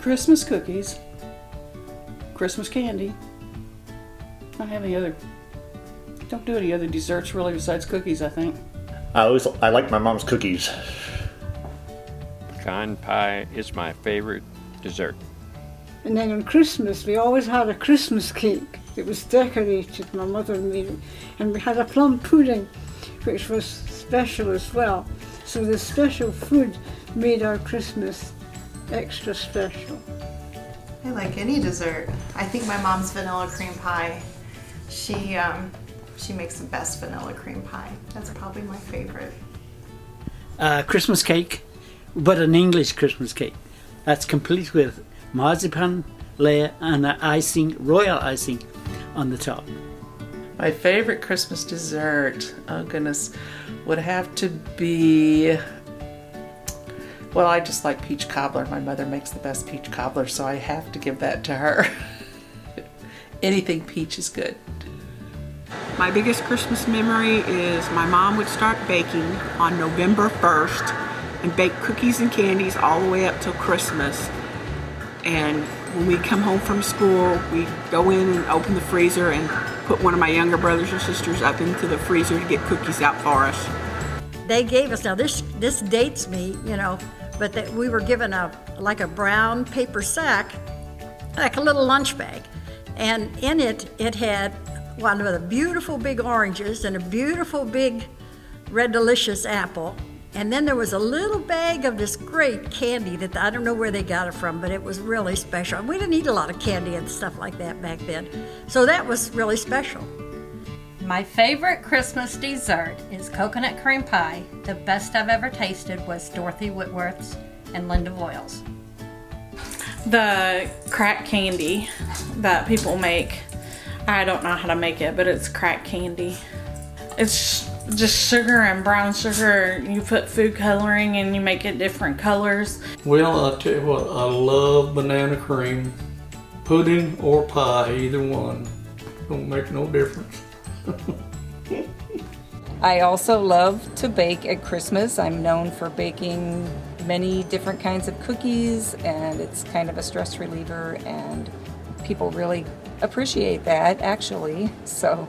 Christmas cookies, Christmas candy. Don't have any other. Don't do any other desserts really besides cookies. I think. I always I like my mom's cookies. Pecan pie is my favorite dessert. And then on Christmas, we always had a Christmas cake. It was decorated, my mother made it. And we had a plum pudding, which was special as well. So the special food made our Christmas extra special. I like any dessert. I think my mom's vanilla cream pie. She um, she makes the best vanilla cream pie. That's probably my favorite. Uh, Christmas cake, but an English Christmas cake. That's complete with marzipan layer and an icing, royal icing on the top. My favorite Christmas dessert, oh goodness, would have to be. Well, I just like peach cobbler. My mother makes the best peach cobbler, so I have to give that to her. Anything peach is good. My biggest Christmas memory is my mom would start baking on November 1st and bake cookies and candies all the way up till Christmas. And when we come home from school, we go in and open the freezer and put one of my younger brothers or sisters up into the freezer to get cookies out for us. They gave us, now this, this dates me, you know, but that we were given a, like a brown paper sack, like a little lunch bag. And in it, it had one of the beautiful big oranges and a beautiful big red delicious apple. And then there was a little bag of this great candy that I don't know where they got it from, but it was really special. We didn't eat a lot of candy and stuff like that back then. So that was really special. My favorite Christmas dessert is coconut cream pie. The best I've ever tasted was Dorothy Whitworth's and Linda Voiles. The crack candy that people make. I don't know how to make it, but it's crack candy. It's just sugar and brown sugar. You put food coloring and you make it different colors. Well, I tell you what, I love banana cream. Pudding or pie, either one. Don't make no difference. I also love to bake at Christmas. I'm known for baking many different kinds of cookies, and it's kind of a stress reliever, and people really appreciate that actually. So